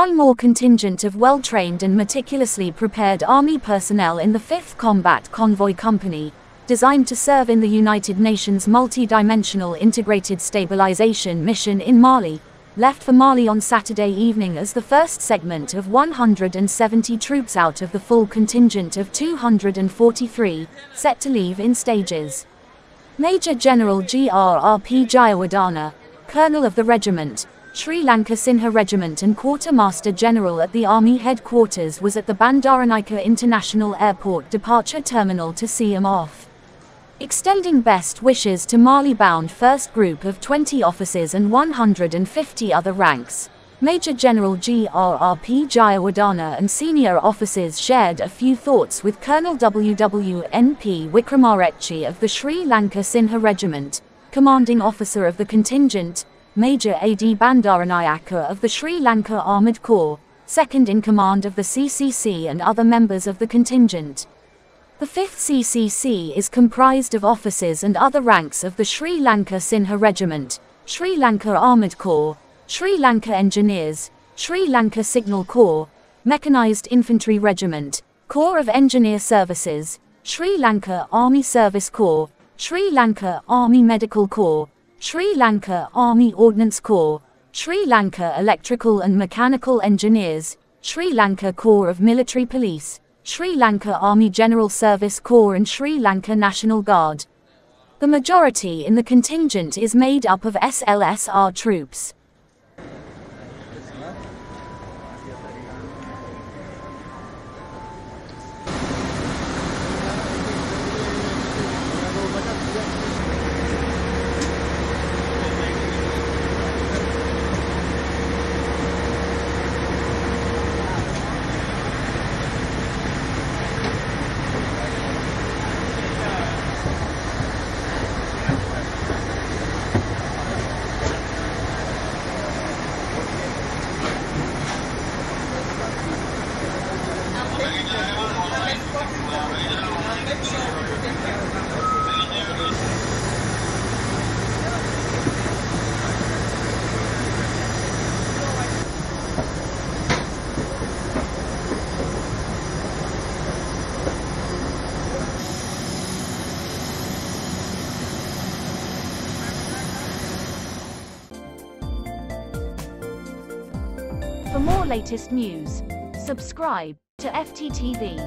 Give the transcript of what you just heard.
one more contingent of well-trained and meticulously prepared Army personnel in the 5th Combat Convoy Company, designed to serve in the United Nations Multi-Dimensional Integrated Stabilization Mission in Mali, left for Mali on Saturday evening as the first segment of 170 troops out of the full contingent of 243, set to leave in stages. Major General G.R.R.P. Jayawardena, Colonel of the regiment, Sri Lanka Sinha Regiment and Quartermaster General at the Army Headquarters was at the Bandaranaike International Airport departure terminal to see him off. Extending best wishes to Mali-bound first group of 20 officers and 150 other ranks. Major General G.R.R.P. Jayawardena and senior officers shared a few thoughts with Colonel W.W.N.P. Wikramaretchi of the Sri Lanka Sinha Regiment, commanding officer of the contingent, Major A.D. Bandaranayake of the Sri Lanka Armoured Corps, second in command of the CCC and other members of the contingent. The 5th CCC is comprised of officers and other ranks of the Sri Lanka Sinha Regiment, Sri Lanka Armoured Corps, Sri Lanka Engineers, Sri Lanka Signal Corps, Mechanized Infantry Regiment, Corps of Engineer Services, Sri Lanka Army Service Corps, Sri Lanka Army Medical Corps, Sri Lanka Army Ordnance Corps, Sri Lanka Electrical and Mechanical Engineers, Sri Lanka Corps of Military Police, Sri Lanka Army General Service Corps and Sri Lanka National Guard. The majority in the contingent is made up of SLSR troops. For more latest news, subscribe to FTTV.